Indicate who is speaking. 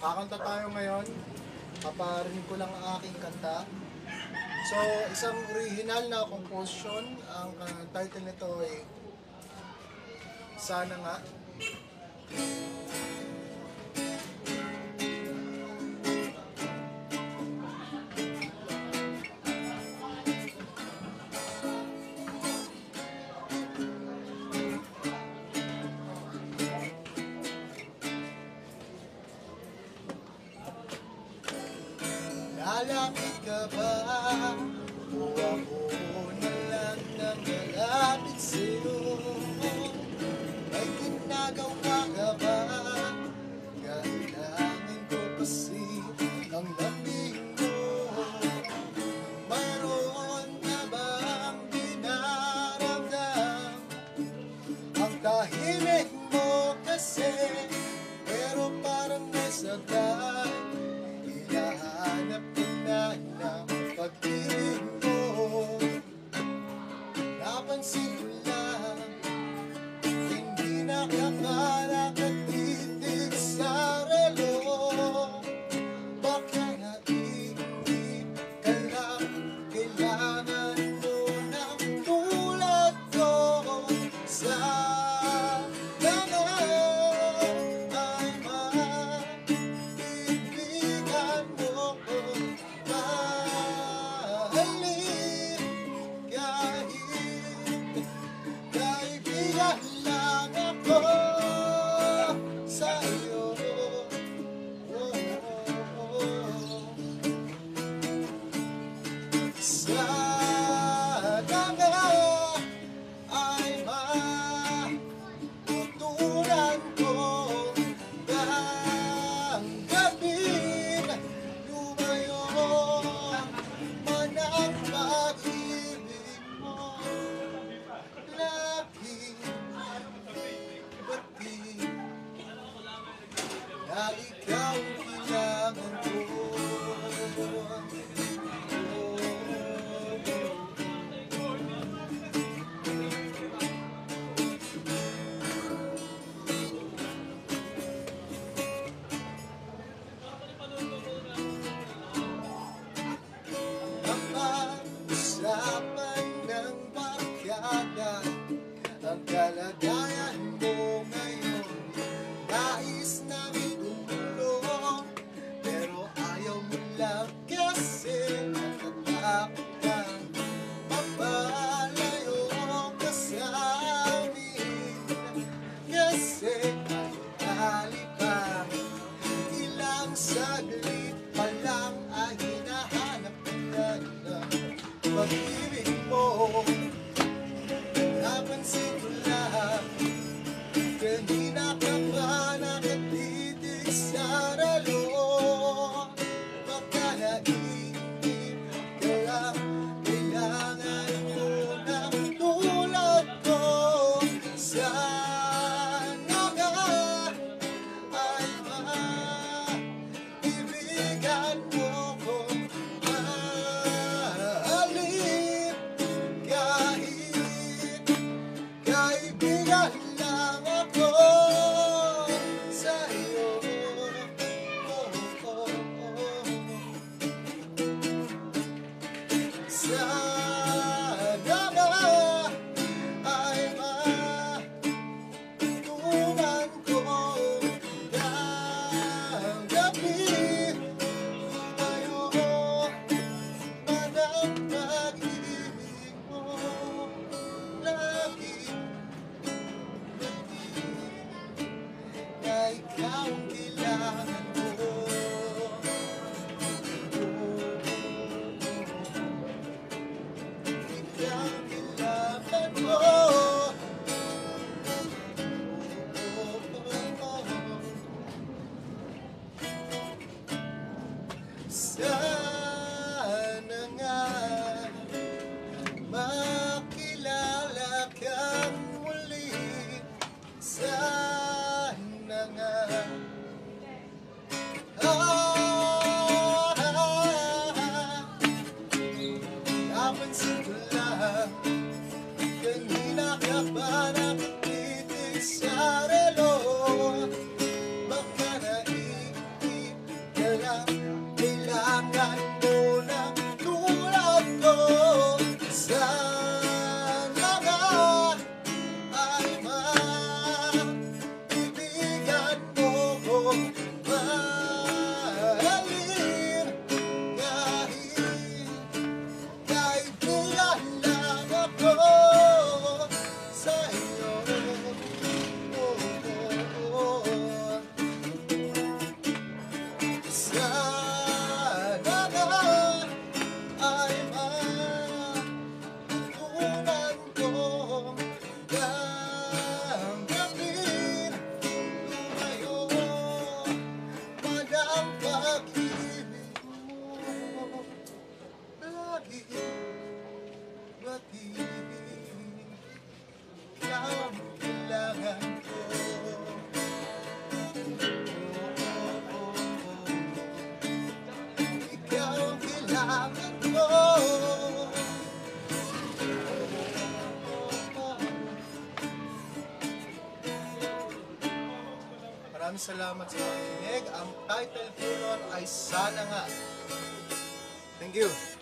Speaker 1: kakanta tayo ngayon. Paparinig ko lang ang aking kanta. So, isang original na composition. Ang uh, title nito ay Sana Nga. Malapit ka ba? O ako na lang na malapit sa'yo May ginagawa down Maraming salamat sa pakikinig. Ang title po nun ay Sana Nga. Thank you.